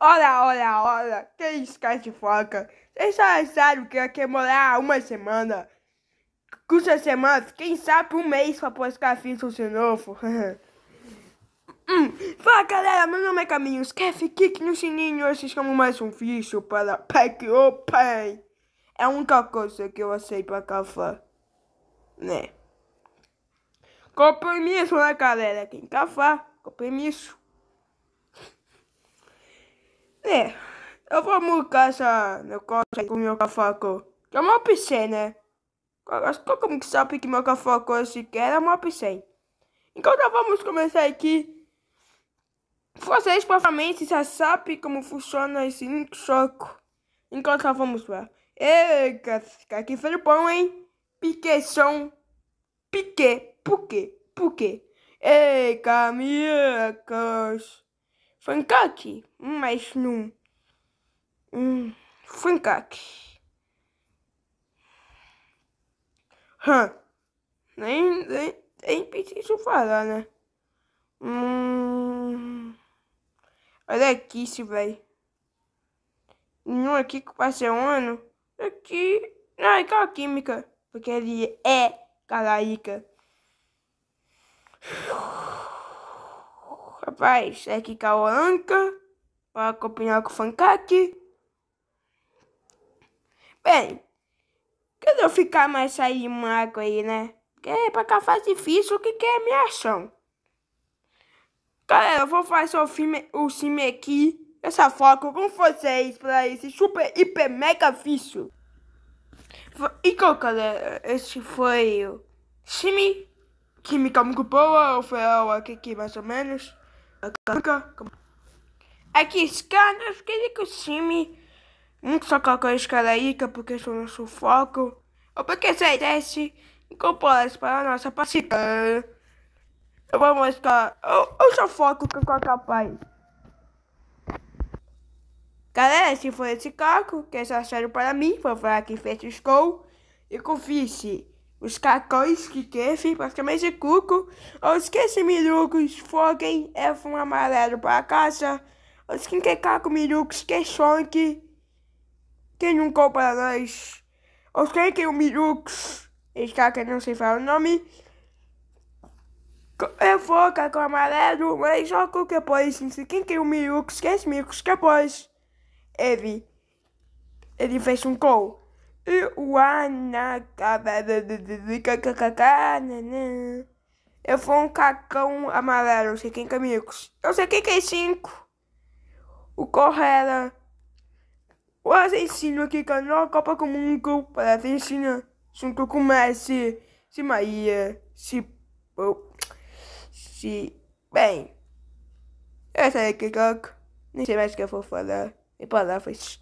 Olha, olha, olha. Que isso, foca? Vocês só acharam que ia demorar uma semana? Custa semanas, quem sabe um mês pra postar vídeo de novo. hum. Fala galera, meu nome é Caminhos. Esquece, clique no sininho e como mais um vídeo para Pack Open. É a única coisa que eu sei pra café. Né? Com permisso, né galera? Quem café, com permisso. É, eu vou mudar essa negócio com meu café. Que é uma piscina, né? Como que sabe que meu café sequer é uma piscina? Então vamos começar aqui. Vocês provavelmente já sabem como funciona esse choco. Então já vamos lá. Eita, aqui foi bom, hein? Piqueção. Pique. Por quê? Por quê? Ei, camicas. Funkak. Mas não. Hum, Funkak. Hã. Nem, nem, nem preciso falar, né? Hum. Olha aqui, se velho. Nenhum aqui que passa um ano. Aqui. Não, é química. Porque ele é calaíca. Rapaz, é aqui Cauanca. Para acompanhar com o Funkak. Bem, eu ficar mais sair mago aí, né? Porque é pra cá faz difícil o que, que é minha ação. Galera, eu vou fazer o filme, o filme aqui, essa foto com vocês pra esse super, hiper, mega difícil. Então, galera, esse foi o filme Química muito boa, foi aqui, aqui mais ou menos. Aqui, escanas, que que o filme muito só colocou a escala aí, porque estou no sufoco. Ou porque você desce incorpora-se para a nossa partida. Eu vou mostrar o sufoco que eu capaz. Galera, se for esse carro, que é sério para mim, vou falar que fez school e confie os cacões que teve, praticamente cuco, os que se mirucos foguem, é um amarelo para casa, os que que caco mirucos que chonque, quem não compra nós, os que que o mirucos, esse cara que não sei falar o nome, eu vou com amarelo, mas só que depois, quem que o mirucos, que esse mirucos depois, ele, ele fez um gol. O Eu fui um cacão amarelo, não sei quem que é amigos. Eu sei quem que é cinco. O Correla. O assassino aqui ganhou a Copa do Mundo para a Argentina junto com Messi, se Maria, se. Se. Bem. Essa é que Nem sei mais o que eu vou falar. E palavras.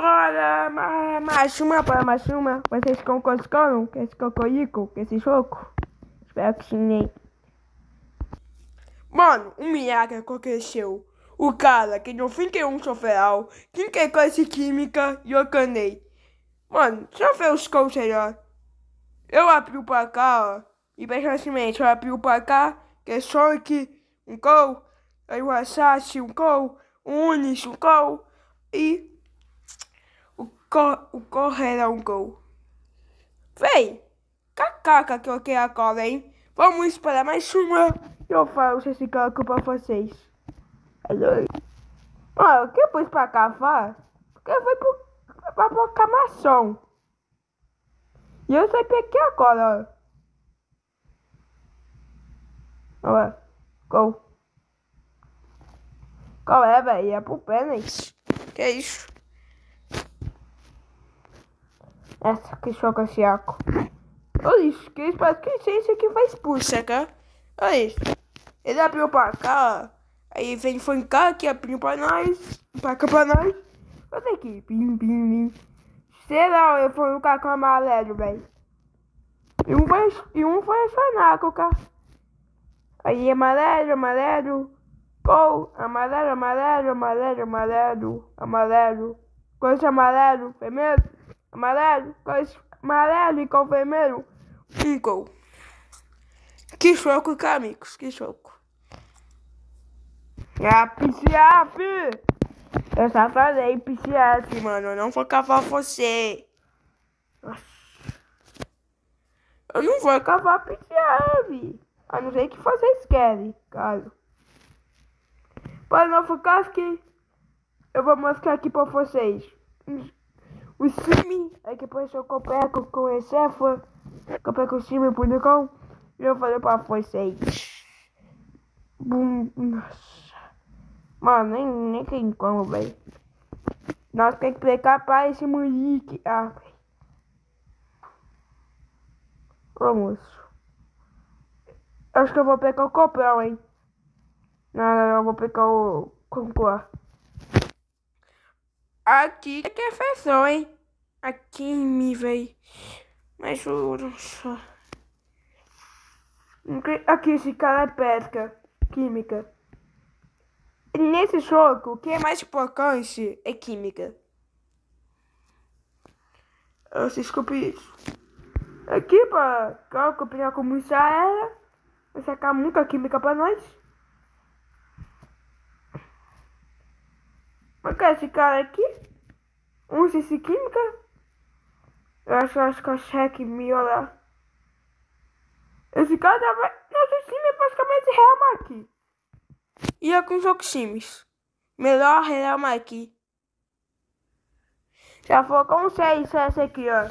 Para mais uma, para mais uma. Vocês concordam com esse cocorico, com esse jogo? Espero que sim. Mano, um milagre aconteceu. O cara que no fim tem um sofreal, quem quer classe química e eu canei. Mano, deixa eu ver os gols melhor. Eu abri pra cá, ó. E recentemente eu abri pra cá, que é Sonic, um gol. Aí o Assassin, um gol. O Unis, um gol. E o Correr é um gol. Véi, cacaca que eu quero agora, hein? Vamos esperar mais uma. Eu falo esse caco pra vocês. Alô? Ó, o que eu pus pra cavar? Porque foi pro, pra proclamação. E eu sei que agora, ó. Ó, gol. Qual é, velho? É pro pênis. Que é isso? Essa que choca esse arco. Olha isso, que parece que esse aqui vai expulsa, cara. Olha isso. Ele abriu pra cá, Aí vem cá que abriu pra nós. Pra cá pra nós. Olha aqui. Pim, pim, pim. Será eu fui um com amarelo, velho. E um foi, e um foi sonaco, cara. Aí amarelo, amarelo. Gol, amarelo, amarelo, amarelo, amarelo, amarelo. Coisa amarelo, vermelho, amarelo, amarelo e com vermelho. Gol. Que choco, amigos, que choco. É PCF! Eu só falei PCF, mano. Eu não vou cavar você. Eu não vou cavar PCF. A não ser que vocês querem, claro. Para não ficar aqui, eu vou mostrar aqui pra vocês. O é que depois eu comprei com o Cefa, comprei com o time.com e eu falei pra vocês. Nossa. Mano, nem, nem tem como, velho. Nós tem que pegar para esse moleque. Ah, Vamos. Acho que eu vou pegar o copel, hein? Não, não, eu vou pegar o é que é feição, hein? Aqui me veio. Mas juro. Aqui esse cara é pesca. Química. Nesse jogo, o que é mais importante é química. Eu desculpe isso. Aqui pra copiar como já era. Vai sacar muita química pra nós. Mas é esse cara aqui? Usa esse química? Eu acho, acho que consegue me olhar. Esse cara tava. Nosso time é praticamente Real aqui. E é com os outros times. Melhor Real aqui. Já foi com seis essa aqui, ó.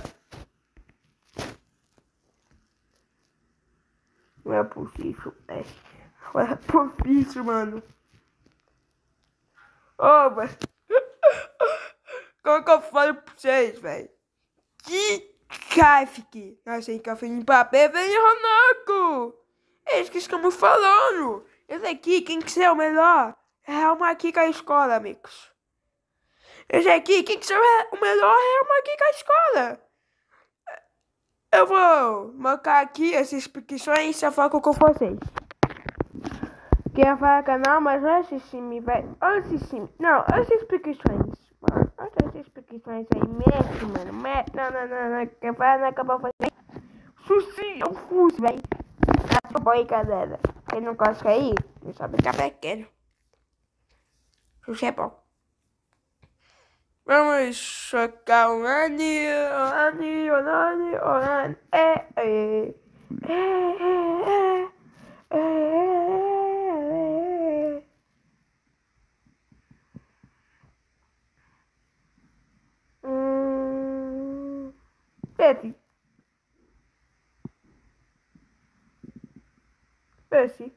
Não é possível, é. Não é possível, mano. Oh, velho. Como que eu falo pra vocês, velho? Que Kafik. Nós temos que em papel, vem Ronaco. É isso que estamos falando. Esse aqui, quem que é o melhor? É uma aqui com a escola, amigos. Esse aqui, quem que é o melhor? É uma aqui com a escola. Eu vou marcar aqui as explicações e foco com vocês. Quem vai canal, mas antes de me vai. Antes de Não, as explicações. Mano, as explicações aí, mete, mano. Mete. Não, não, não, não. Quem vai não acabar fazendo. Sushi, eu fui, velho. Acabou aí, galera. Quem não gosta aí, não sabe que é pequeno. Sushi é bom. Vamos chocar o Nani, o Nani, o Nani, o Nani. É, é, é, é, é, 7. Peixe.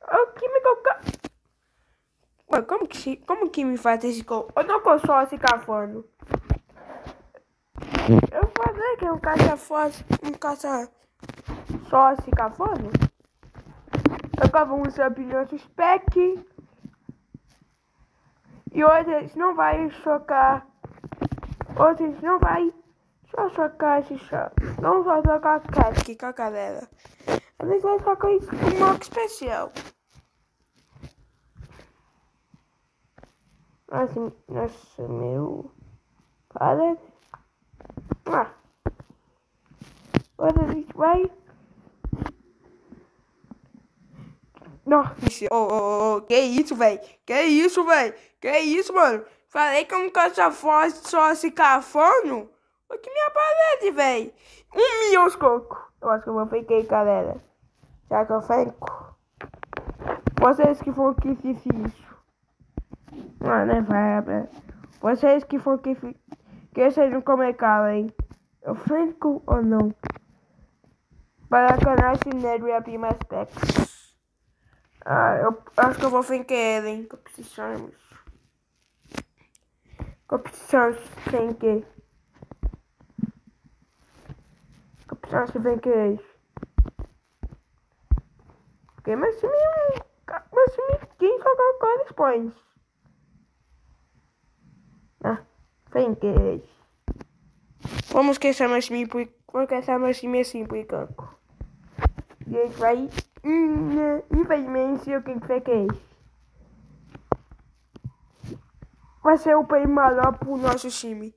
O Kimi colocou... Mano, como que, se, como que me faz esse gol? Eu não consigo se assim cafando. Eu falei que é um caça forte, um caça só assim se cafando. Eu cavo um sebilhante pack E hoje a não vai chocar. Hoje a não vai só chocar esse chão. Não só chocar cat com a galera. A gente vai com um modo especial. Nossa, nossa, meu. Para. Ah. Agora a gente vai. Nossa, oh, oh, oh, que isso, velho? Que isso, velho? Que isso, mano? Falei que eu não quero foto só se cafando. Olha que minha parede, velho. Um milhão de coco. Eu acho que eu vou ficar, galera. Já que eu fico. Vocês que foram que fiz isso. Mano, é vai, Vocês que for que, que sejam comer cala, hein? Eu fico ou não? Para canal Cinério e abrir mais packs. Ah, eu acho que eu vou ficar ele, hein? Que precisamos. Que sem que. Que precisamos sem que. Porque meu time. Meu time. Quem colocar coisas põe. Sem querer. Vamos esquecer mais de mim, porque vou esquecer mais de mim assim, por enquanto. E a gente vai. Infelizmente, eu quem que é Vai ser o primeiro pro nosso time.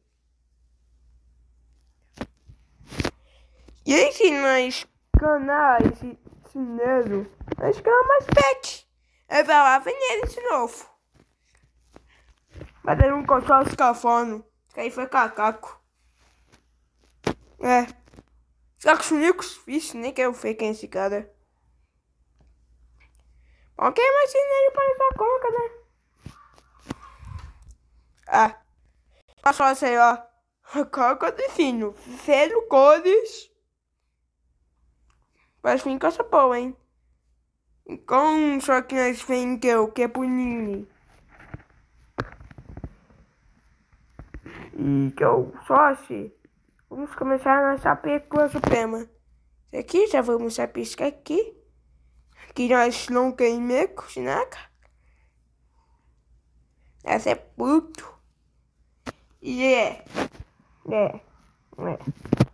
E esse nós canais, esse dinheiro, nós ganhamos mais pet. Aí vai lá, ele de novo. Mas ele não encontrou os cafonos. Que aí foi cacaco. É. Será que os únicos? Vixe, nem quero ver quem é esse cara. Quem imagina ele para essa conca, né? Ah. Passou assim, ó. Coca de fino. Feio cores. Parece que essa boa, hein? Com só que nós vem que que é bonito. E que eu só assim. Vamos começar a nossa película suprema. Aqui, já vamos piscar aqui. Que nós não queimamos, né? Essa é puto. E é. É. É.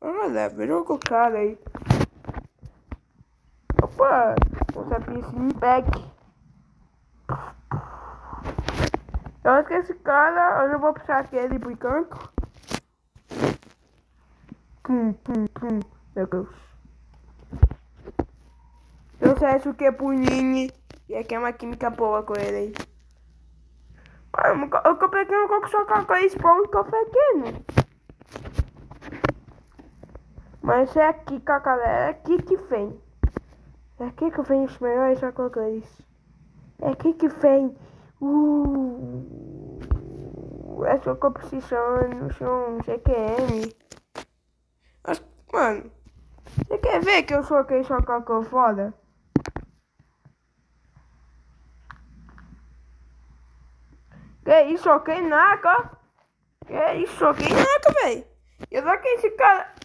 Olha, com o cara aí. Opa, piscar em back. Eu acho que esse cara, eu não vou puxar aquele pro canto. Pum, pum, pum. Meu Deus. Eu sei o que é punini. E aqui é uma química boa com ele aí. Eu comprei aqui um coco só com spawn e café pequeno. Mas é aqui, galera. É aqui que vem. É aqui que vem os melhores chocolates. É aqui que vem Uh, essa competição no chão CQM. Mas, mano, você quer ver que eu sou só cocô foda? Que isso, ok, naca? Que isso, ok, naca, véi? Eu só que esse cara.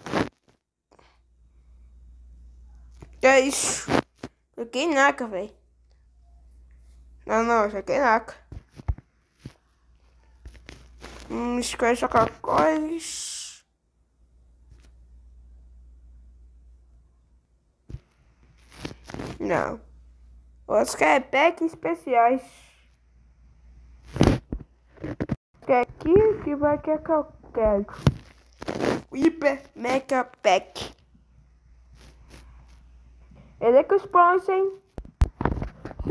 Que isso? Ok, naca, véi. Não, não, já que naca. Hum, esquece Coca-Colas. Não. Outros que é especiais. Que é aqui que vai que é que eu quero. Hyper Mega Pack. Ele é que os sponsor,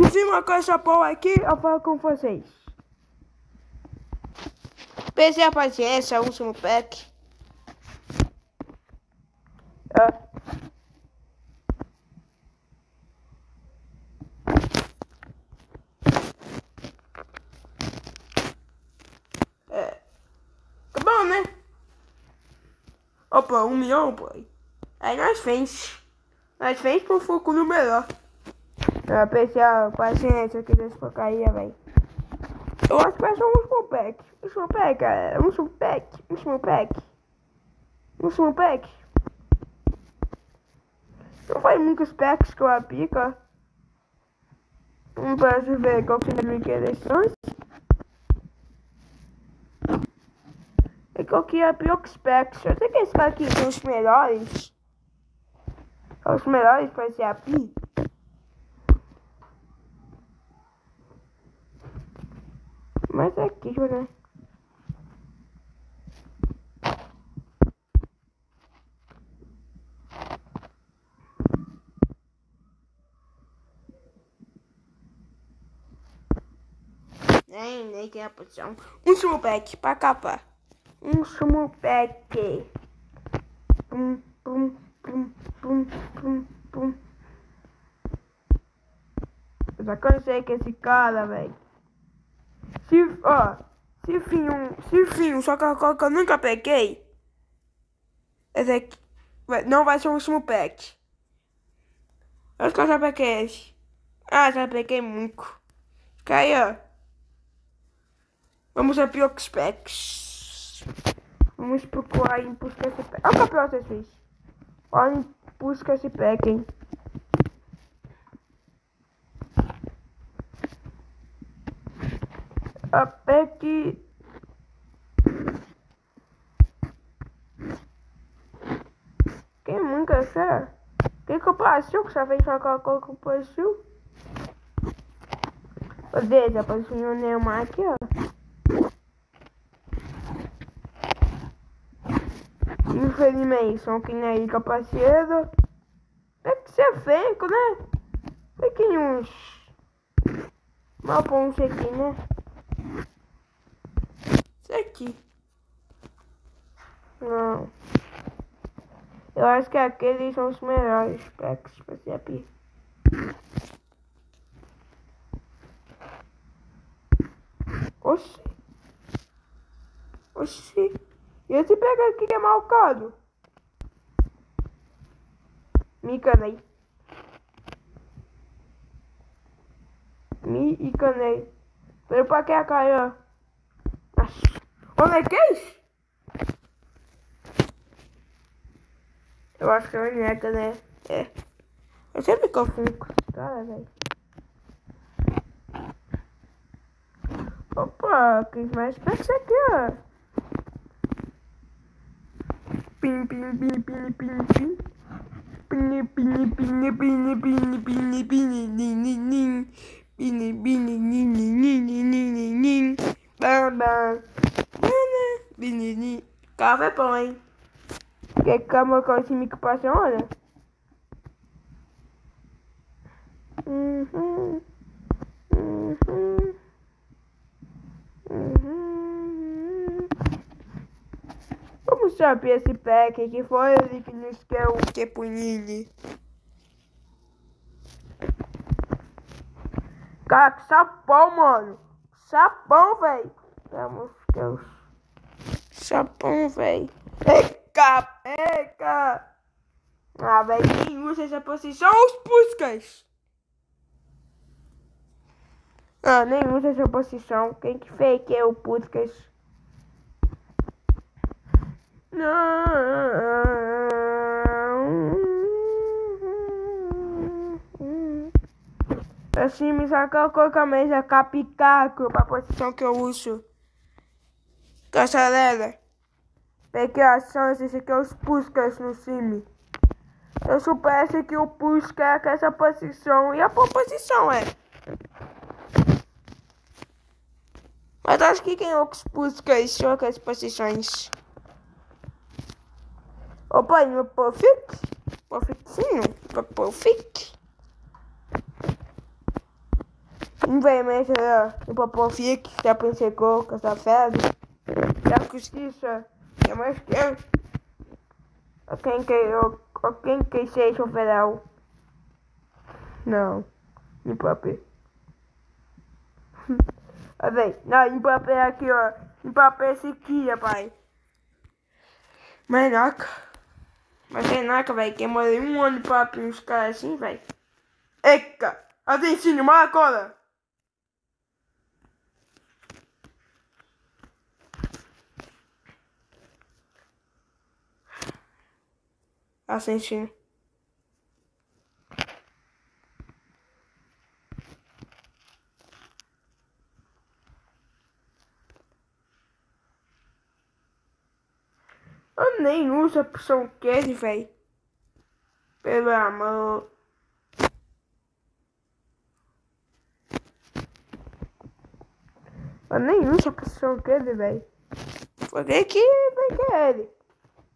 se uma coisa boa aqui, eu falo com vocês. Pensei a paciência, último pack. É. É. Tá bom, né? Opa, um milhão, boy. Aí nós fez. Nós fez pro futuro melhor. Eu apreciar paciência aqui dessa porcaria, velho. Eu acho que vai ser um pack. Um pack, galera. Um último pack. Um pack. Um pack. Não faz muitos packs que eu aplico. Vamos para ver qual que é a interessante. E qual que é a pior packs. Eu sei que esse aqui são os melhores. Os melhores para ser a pi. Mas é aqui, né? Nem, nem tem a posição. Um sumo pack pra capa. Um sumo pack. Pum, pum, pum. Eu já cansei com esse cara, velho. Se, ó, se finho, se finho, só que a eu nunca peguei. Esse aqui não vai ser o último pack. Acho que eu já peguei esse. Ah, já peguei muito. Cai, ó. Vamos a Piox Packs. Vamos procurar em busca esse pack. Olha o papel vocês fez. Olha busca esse pack, hein. até que quem nunca sabe que que apareceu que você fez aquela coisa apareceu Cadê? Já apareceu o Neymar aqui, ó. Infelizmente, são que nem aí capaceiro. É que você é feio, né? pequenos mal isso aqui, né? Isso aqui. Não. Eu acho que aqueles são os melhores packs pra se abrir. Oxi. Oxi. E esse pega aqui é marcado? Me encanei. Me encanei. Veio pra que a cara? Onde é que é isso? Eu acho que é uma nega, né? É. Eu sempre confundo com esse cara, velho. Opa, que mais peça aqui, ó. Pim, pim, pim, pim, pim, pim. Pini, pini, pini, pini, pini, pini, pini, nin, nin, nin. Pini, pini, nin, nin, nin, nin, nin, nin, nin. Bam, bam. Pini, nin. Carro é bom, hein? Quer cama com esse micro passa, olha? Uhum. Uhum. Uhum. Vamos saber esse pack que foi ele que nos quer o que punini. Cara, que sapão, mano. Sapão, velho. Vamos, Deus. Sapão, velho. Eca, eca. Ah, velho, quem usa essa posição? Os Puskas. Ah, nem usa essa posição. Quem que fake é o Puskas? Não. Assim, me sacou com a camisa capicaco pra posição que eu uso. Caçalera. Peguei ações, esse aqui é os Puskas no time. Eu soubesse que o Puska é essa posição e a proposição é. Mas acho que quem é os Puskas são aquelas posições. Opa, meu perfect? Perfectinho? Perfect? Infelizmente, o perfect já pensei com essa febre. Da justiça é mais quente. Quem que eu. Quem que seja o federal? Não. Mbappé. Olha bem. Não, Mbappé é aqui, ó. Mbappé é esse aqui, rapaz. Manaca. Mas Renaca, velho, que eu morei um ano pra uns caras assim, velho. Eca! Atenção, Maracola! Ascensinho. Nem uso a opção queijo, velho. Pelo amor. Eu nem uso a opção queijo, velho. Por que que vai querer ele?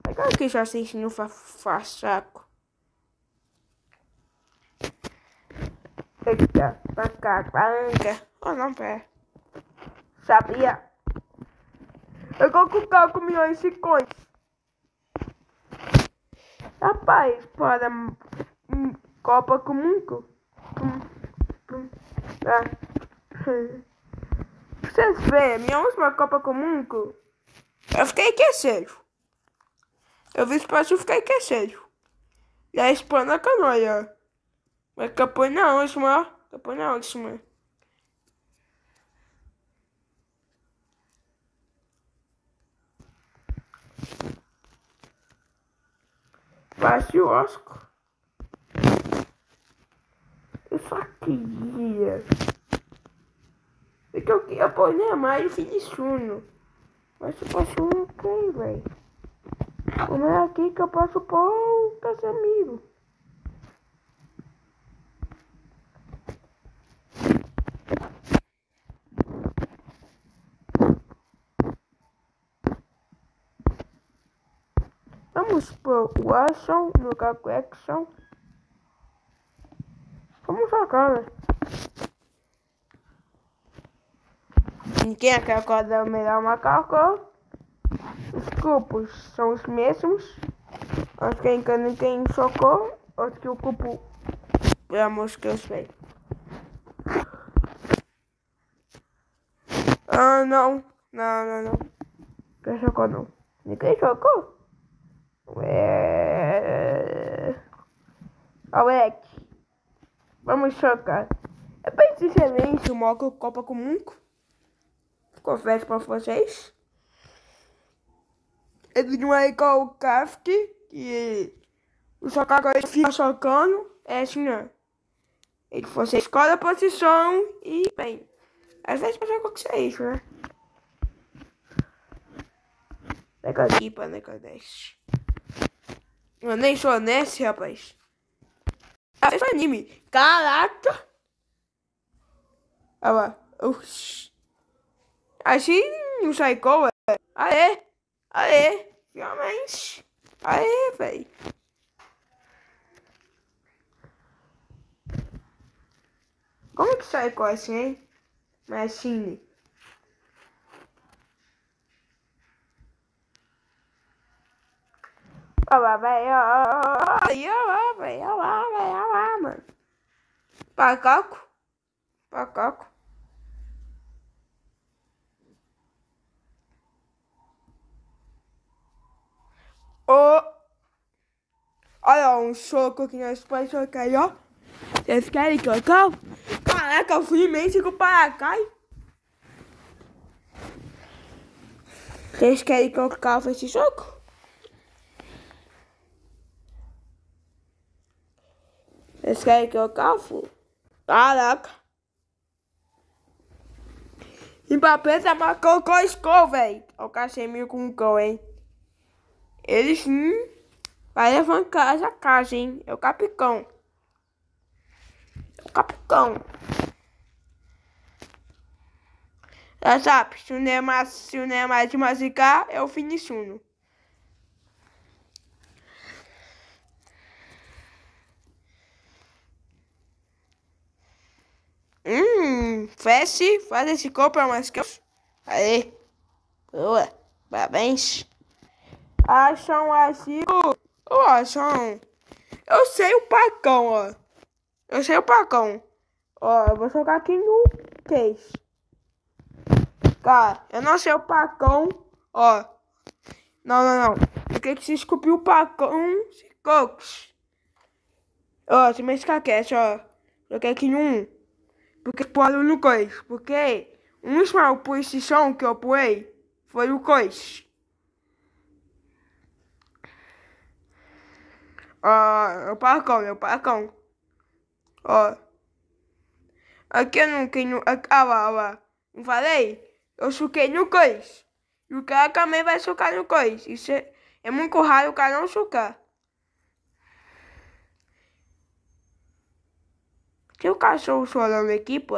Legal que já assiste no fa façaco. Eita, pra cá, palanca. Oh não, pé. Sabia? Eu coloco calco milhões de coins. Rapaz, para hum, Copa com muito. Hum, ah. Vocês veem, minha última Copa com muito. Eu fiquei aquecido. Eu vi espaço ficar aquecido. E a Espanha canoia. Mas capô na última, capô na última. Fácil Oscar. Eu só queria. Que eu queria pôr Neymar e Vinicius. Mas posso um quem, velho? Como é aqui que eu posso pôr o Casemiro? Vamos pôr o Action no lugar Action. Vamos um socão, Quem é que acorda o melhor macaco? Os cupos são os mesmos. Acho que quem, quem socou, acho que o cupo é mosca eu sei. Ah, não. Não, não, não. Quem chocou não. Ninguém chocou? Ué... Vamos chocar. É bem diferente o moco Copa Comum. Confesso pra vocês. Ele não é igual o Kafka, que o chocar fica chocando. É assim, não. Ele você escolhe a posição e, bem, às vezes pode acontecer isso, né? Pega aqui pra Necadeste. Eu nem sou nesse, rapaz. Ah, esse anime. Caraca! Olha lá. Oxi. Assim não sai coa. Aê! Aê! Realmente. Aê, velho. Como que sai coa assim, hein? Machine. Lá, velho. Lá, velho. Lá, velho. Lá, mano. Pacaco. Pacaco. Oh. Olha um soco que nós podemos chocar aí, ó. Vocês querem calme? Caraca, eu fui imenso com o Paracai. Vocês querem que eu calme esse querem que eu calme? Caraca. Mbappé tá marcando com o Skol, velho. O Casemiro com o gol, hein? Ele sim vai levar casa a casa, hein? É o capicão. É o capicão. Já sabe, se o Neymar, se o Neymar te machucar, é o Hum, Fesse, faz esse corpo mais que eu. Aê, boa, parabéns. Acham assim, ô, acham. Eu sei o pacão, ó. Eu sei o pacão. Ó, eu vou jogar aqui no case. Cara, eu não sei o pacão, ó. Não, não, não. Eu queria que você esculpiu o pacão cocos. Ó, você me esquece, ó. Quero aqui um. Porque pode no cois. Porque uma posição que eu pulei foi o cois. Ó, o pacão, meu pacão. Ó. Aqui eu não tenho. Ah lá, lá. Não falei? Eu chuquei no cois. E o cara também vai chucar no cois. Isso é, é muito raro o cara não chucar. Tem um cachorro chorando aqui, pô.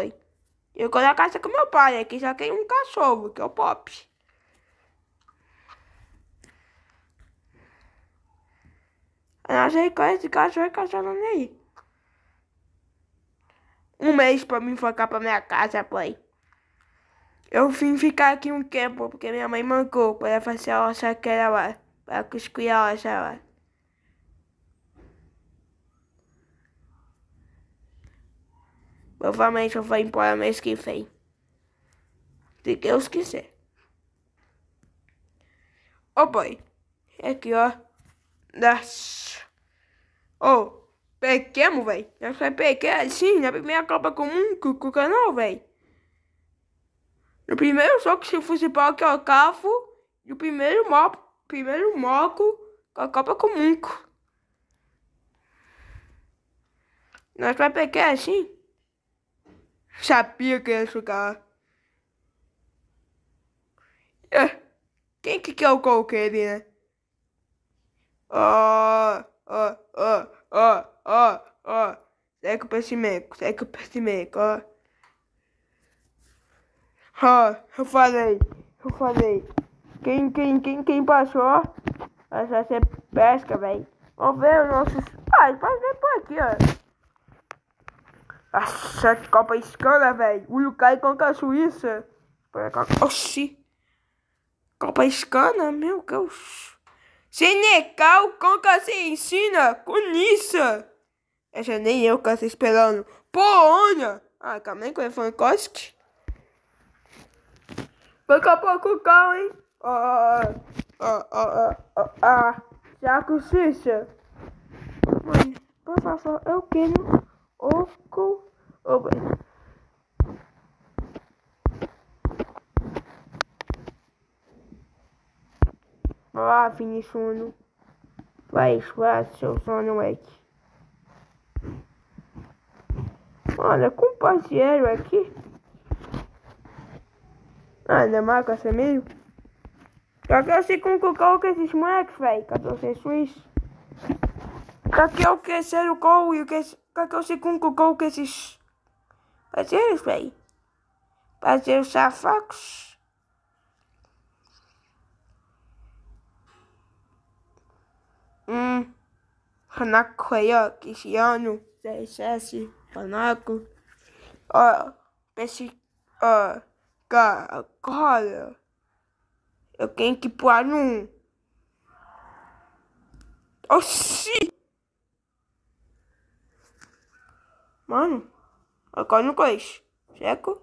Eu quero a casa com meu pai. Aqui já tem um cachorro, que é o Pop. Eu sei qual é esse cachorro e cachorro aí. Um mês pra me focar pra minha casa, pai. Eu vim ficar aqui um tempo, porque minha mãe mancou para fazer a roça que era lá. Para construir a roça lá. Provavelmente eu vou embora mês que vem. Se Deus quiser. Oh, boy. Aqui, ó. Das. Oh, pequeno, velho. Eu sou pequeno assim, na primeira Copa Comum com o canal, velho. No primeiro jogo se fosse para que eu cavo, e o primeiro moco, primeiro moco com a Copa Comum. Nós vai pegar assim. Sabia que ia jogar. É. Quem que quer o coqueiro, né? Ó, ó, ó, ó, ó, ó. Segue o pensamento, segue o pensamento, ó. Ó, eu falei, eu falei. Quem, quem, quem, quem passou, vai ser pesca, velho. Vamos ver os nossos... Ah, pode ver por aqui, ó. Nossa, Copa Escana, velho. O Lucai contra a Suíça. Oxi. Copa Escana, meu Deus. Senegal contra com Nissa. Essa nem eu que estou esperando. Polônia. Ah, aí que eu Frankoski. Daqui a pouco calma, hein. Ó, ó, ó, ó, ó, Jaco Xixa. Mano, por favor, eu quero oco. Oh, bem. Olá, sono. Vai, vai, seu sono, moleque. Olha, compartilheiro aqui. Ah, ainda mais com essa meio. Cadê você com com esses moleques, velho? Cadê você suíço? Cadê o que ser o gol e o que Cadê você com com esses parceiros, velho? Parceiros safados. Hum. Hanako ó, Cristiano, CSS, Hanako. Ó, esse, ó, agora eu tenho que pular num. Oxi! Mano, não conheço. Checo?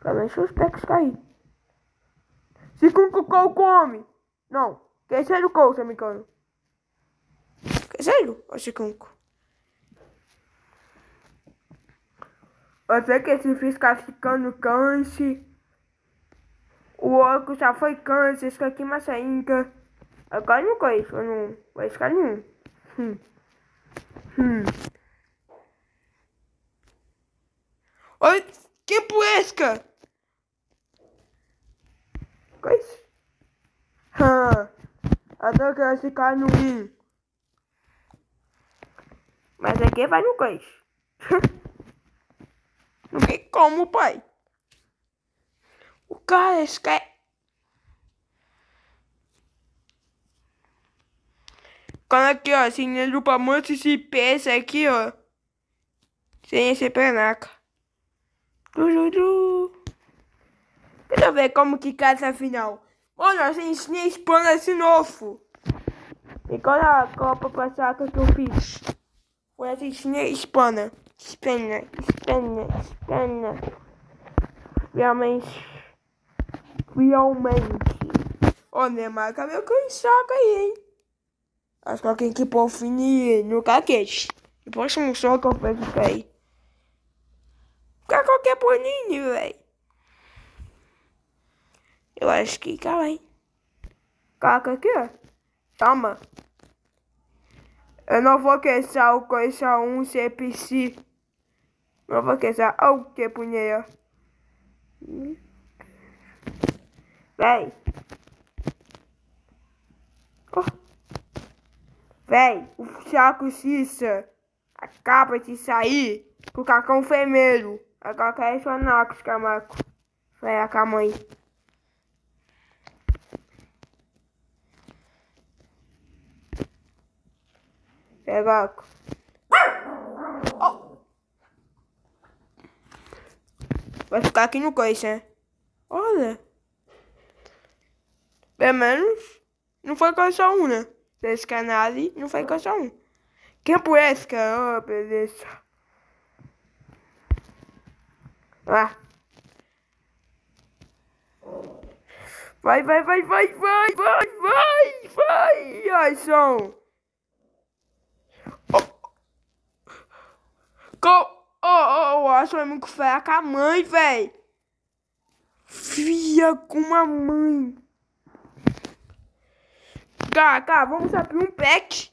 Pra se os pecos cair. Se com cocô come. Não. Quer ser o cou, se me engano. Quer sério? Se com Eu sei que esse fica ficando câncer. O outro já foi câncer, esse aqui maçainca. Agora não conheço, eu não vai ficar nenhum. Hum. Hum. Oi, que puesca! Coisa. Hã. Até que vai ficar no rim. Mas aqui vai no coisa. Não tem como, pai. O cara esquece. Quando aqui, ó, sem lupa muito esse peça aqui, ó. Sem esse penaca. Dudu. Deixa eu ver como que cai essa final. Mano, assim, ensinei Espanha de novo. E qual a Copa passada que eu fiz? Foi assim, ensinei Espanha. Espanha, Espanha, Espanha. Realmente. Realmente. Ô, Neymar, cadê o cansado aí, hein? Acho que alguém que pôr fim no caquete. Depois um só que eu fiz isso aí. Fica qualquer boninho, velho. Eu acho que calma aí. Caca aqui, ó. Toma. Eu não vou queixar o coisa um CPC. Não vou queixar. Oh, que punheira. Véi. Oh. Véi, o Chaco Cissa acaba de sair com o cacão femeiro. Agora quer chorar com os camacos. Véi, a calma aí. Pegaco. Oh. Vai ficar aqui no coice, né? Olha. Pelo menos não foi com só um, né? Desse canal não foi com só um. Esse, cara? Oh, beleza. Ah. Vai, vai, vai, vai, vai, vai, vai, vai, ai, som. Oh, oh, oh, acho que é muito fraca a mãe, velho. Fia com a mãe. Cá, cá, vamos abrir um pack.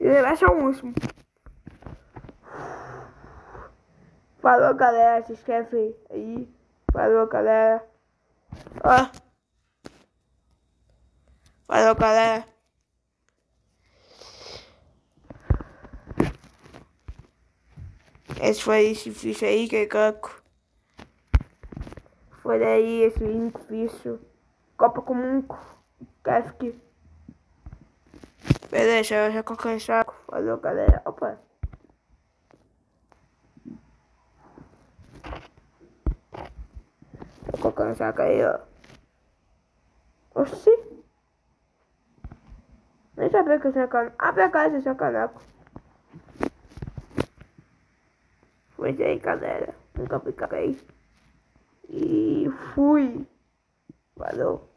Ele só um último. Falou, galera. Se inscreve aí. Falou, galera. Ó. Falou, galera. Esse foi esse ficha aí, que caco. Foi daí esse link fixe. Copa comum. Casque. Beleza, eu já coloquei saco. Falou, galera. Opa. Vou colocar um saco aí, ó. Oxi. Nem sabia que eu tinha caneco. Abre a casa, seu caneco. Foi aí, galera. Nunca me caguei. E fui. Falou.